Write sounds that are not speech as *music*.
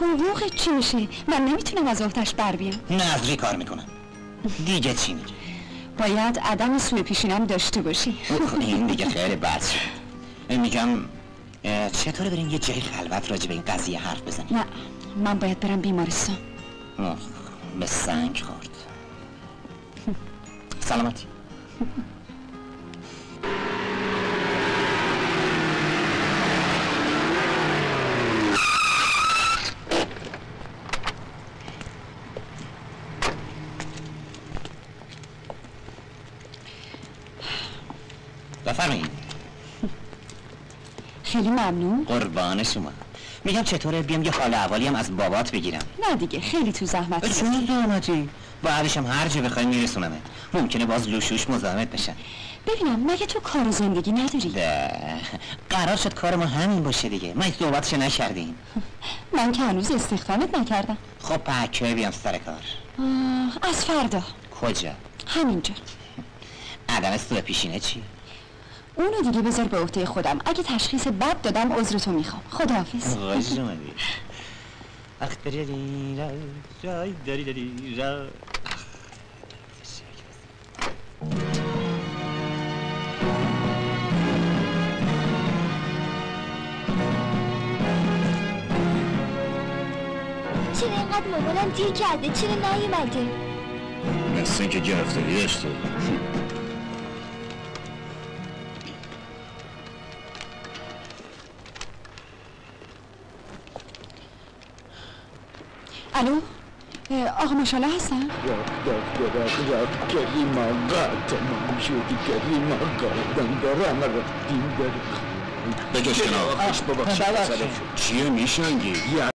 حقوق چی میشه؟ من نمی‌تونم از اختش بر بیام نظری کار می‌کنم. دیگه چی میگه باید عدم سوء پیشینم داشته باشی. این دیگه *laughs* خیلی بد شد. میگم چطوره بریم یه جای خلوت راجع به این قضیه حرف بزنیم؟ نه من باید برم بیمارستان. به سنگ خورد. سلامتی. *laughs* بفرمایید. خیلی ممنون. قربان شما. میگم چطوره؟ بیام یه حال احوالی هم از بابات بگیرم. نه دیگه خیلی تو زحمت چون زحمتی. بعدش هم هر جا بخوای میرسونمه ممکنه باز لوشوش مزاحمت بشن. ببینم مگه تو کار زندگی نداری؟ ده. قرار شد کار ما همین باشه دیگه. ما این صحبتشو نکردیم. من که هنوز استخدامت نکردم. خب پکه بیام سر کار. از فردا. کجا؟ همینجا. عدم سوء پیشینه چی؟ اونو دیگه بذار به عهده خودم. اگه تشخیص بد دادم عذرتو می‌خوام. خداحافظ. خوش اومدی چرا اینقدر مامانم دیر کرده؟ چرا نیومده؟ مثل اینکه گرفتاری داشته. الو آقا مشاله هستن؟ کریم آقا تمام شدی کریم آقا دارم رفتیم در بگشتن آقا بابا چیه میشنگی؟